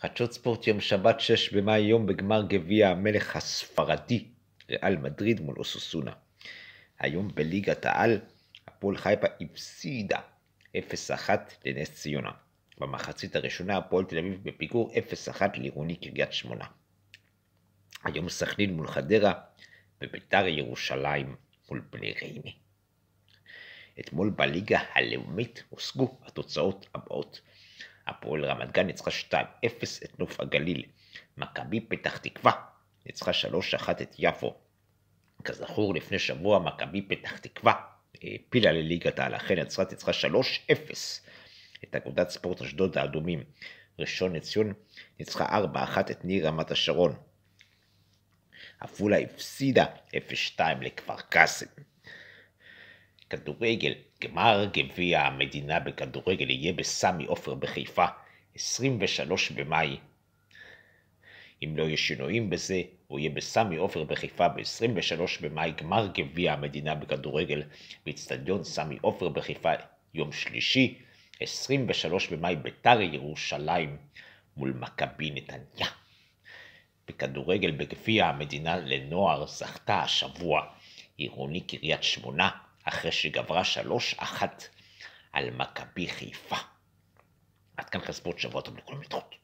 חדשות ספורט יום שבת 6 במאי יום בגמר גביע המלך הספרדי, ריאל מדריד מול אוסוסונה. היום בליגת העל, הפועל חיפה הפסידה 0-1 לנס ציונה. במחצית הראשונה הפועל תל אביב בפיגור 0-1 לעירוני קריית שמונה. היום סכנין מול חדרה וביתר ירושלים מול בני ריינה. אתמול בליגה הלאומית הושגו התוצאות הבאות הפועל רמת גן ניצחה 2-0 את נוף הגליל. מכבי פתח תקווה ניצחה 3-1 את יפו. כזכור, לפני שבוע מכבי פתח תקווה העפילה לליגת העל, לכן נצרת ניצחה 3-0 את אגודת ספורט אשדוד האדומים. ראשון לציון ניצחה 4-1 את ניר רמת השרון. עפולה הפסידה 0-2 לכפר קאסם. כדורגל, גמר גביע המדינה בכדורגל יהיה בסמי עופר בחיפה, 23 במאי. אם לא יהיו שינויים בזה, הוא יהיה בסמי עופר בחיפה ב-23 במאי, גמר גביע המדינה בכדורגל באיצטדיון סמי עופר בחיפה, יום שלישי, 23 במאי, ביתר ירושלים מול מכבי נתניה. בכדורגל בגביע המדינה לנוער זכתה השבוע עירוני קריית שמונה אחרי שגברה 3-1 על מכבי חיפה. עד כאן חספות שבוע טוב לכל המתחות.